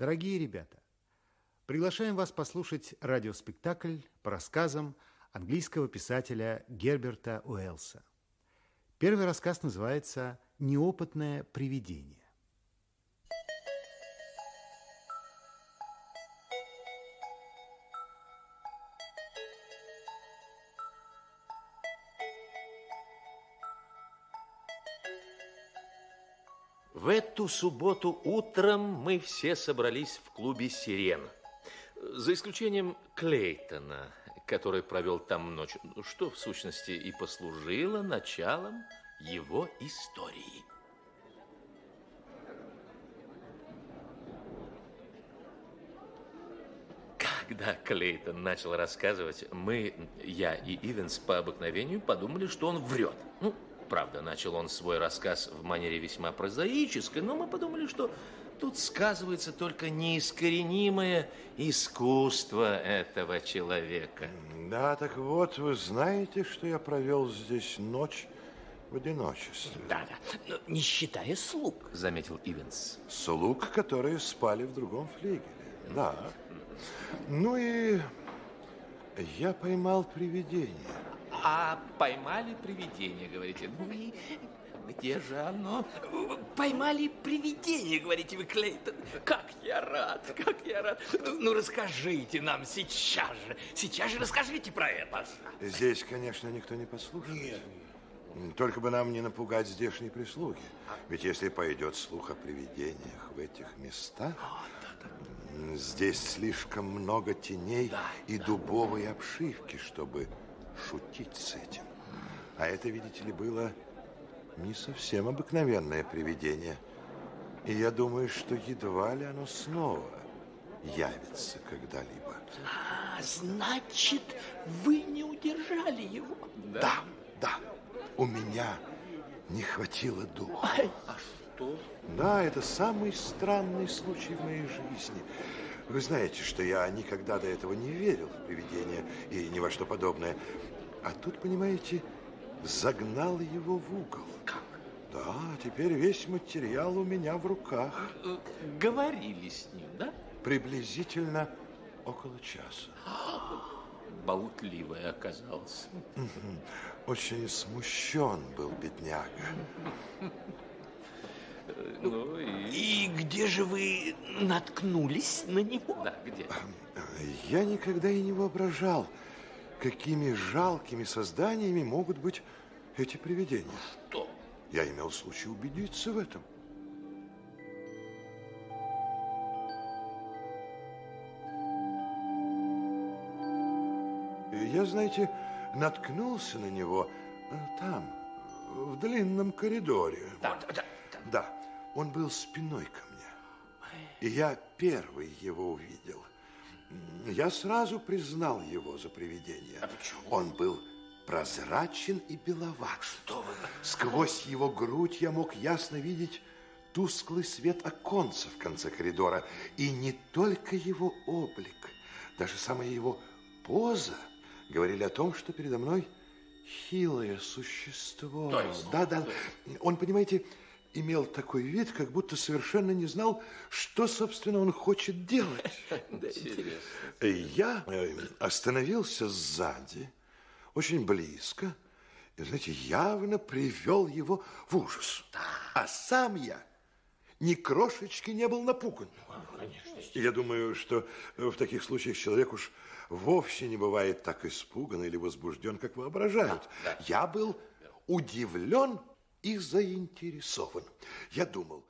Дорогие ребята, приглашаем вас послушать радиоспектакль по рассказам английского писателя Герберта Уэллса. Первый рассказ называется «Неопытное привидение». В эту субботу утром мы все собрались в клубе «Сирена». За исключением Клейтона, который провел там ночь, что в сущности и послужило началом его истории. Когда Клейтон начал рассказывать, мы, я и Ивенс по обыкновению подумали, что он врет. Ну, Правда, начал он свой рассказ в манере весьма прозаической, но мы подумали, что тут сказывается только неискоренимое искусство этого человека. Да, так вот, вы знаете, что я провел здесь ночь в одиночестве. Да, да, но не считая слуг, заметил Ивенс. Слуг, которые спали в другом флигеле. Да. Ну и я поймал привидение. А поймали привидение, говорите. Ну и где же оно? Поймали привидение, говорите вы, Клейтон. Как я рад, как я рад. Ну, расскажите нам сейчас же, сейчас же расскажите про это. Здесь, конечно, никто не послушает. Нет. Только бы нам не напугать здешней прислуги. Ведь если пойдет слух о привидениях в этих местах, а, да, да. здесь слишком много теней да, и да. дубовой обшивки, чтобы шутить с этим. А это, видите ли, было не совсем обыкновенное привидение. И я думаю, что едва ли оно снова явится когда-либо. А, значит, вы не удержали его? Да, да. да. У меня не хватило духа. Ай, а что? Да, это самый странный случай в моей жизни. Вы знаете, что я никогда до этого не верил в привидения и ни во что подобное. А тут, понимаете, загнал его в угол. Как? Да, теперь весь материал у меня в руках. Э, говорили с ним, да? Приблизительно около часа. Болтливый оказался. Очень смущен был бедняга. Ну и... где же вы наткнулись на него? Да, где? Я никогда и не воображал, какими жалкими созданиями могут быть эти привидения. Что? Я имел случай убедиться в этом. Я, знаете, наткнулся на него э, там, в длинном коридоре. Да, да, да. Да, он был спиной ко мне. И я первый его увидел. Я сразу признал его за привидение. А почему? Он был прозрачен и беловат. Что вы? Сквозь его грудь я мог ясно видеть тусклый свет оконца в конце коридора. И не только его облик, даже самая его поза говорили о том, что передо мной хилое существо. Да, да. Он, понимаете, имел такой вид, как будто совершенно не знал, что, собственно, он хочет делать. Я э, остановился сзади, очень близко, и, знаете, явно привел его в ужас. А сам я ни крошечки не был напуган. Я думаю, что в таких случаях человек уж вовсе не бывает так испуган или возбужден, как воображают. Я был удивлен и заинтересован. Я думал,